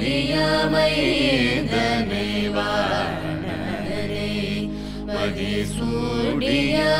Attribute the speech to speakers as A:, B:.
A: डिया मयी गी महिसोडिया